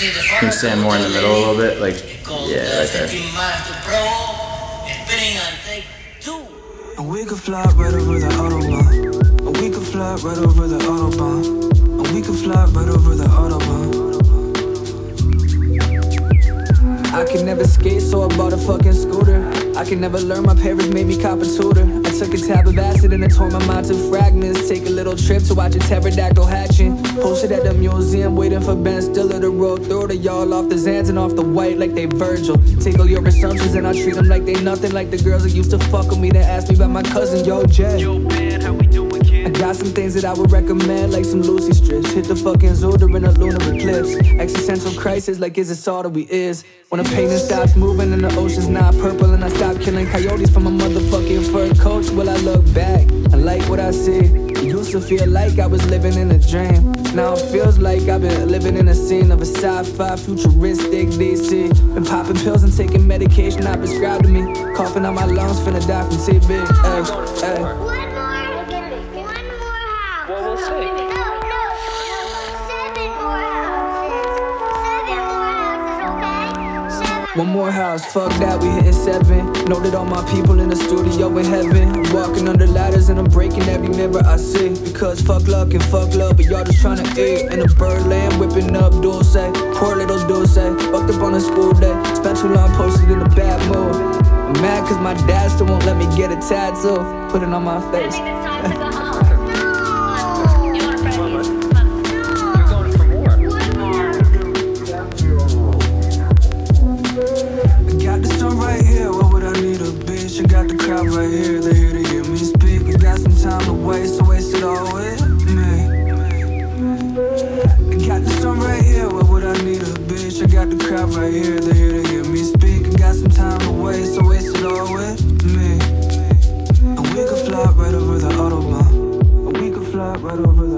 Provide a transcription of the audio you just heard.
Can you stand more in the middle a little bit? Like, yeah, right there. And we could fly right over the Audubon. And we could fly right over the Audubon. And we could fly right over the Audubon. I can never skate, so I bought a fucking scooter. I can never learn, my parents made me cop a tutor. I took a tab of acid and it tore my mind to fragments. Take a little trip to watch a pterodactyl hatching. Posted at the museum, waiting for Ben Stiller to roll through to y'all off the Zans and off the white like they Virgil. Take all your assumptions and I treat them like they nothing, like the girls that used to fuck with me that asked me about my cousin, yo, Jay. Yo, how we doing? I got some things that I would recommend, like some Lucy strips. Hit the fucking zoo during a lunar eclipse. Existential crisis, like is this all that we is? When a painting stops moving and the ocean's not purple, and I stop killing coyotes from a motherfucking fur coat, will I look back and like what I see? It used to feel like I was living in a dream. Now it feels like I've been living in a scene of a sci-fi futuristic DC. Been popping pills and taking medication not prescribed to me. Coughing out my lungs, finna die from TB. Ay, ay. One more. One more house. Well, we'll see. No, no. Seven more houses. Seven more houses, okay? Seven. One more house, fuck that, we hitting seven. Know that all my people in the studio in heaven. I'm walking under ladders and I'm breaking every mirror I see. Because fuck luck and fuck love, but y'all just trying to eat. In a birdland, whipping up dulce. Poor little dulce. Fucked up on a school day. Spent too long posted in a bad mood. I'm mad cause my dad still won't let me get a tattoo. Put it on my face. crowd right here, they're here to hear me speak. I got some time to waste, so waste it all with me. And we could fly right over the Audubon. And we could fly right over.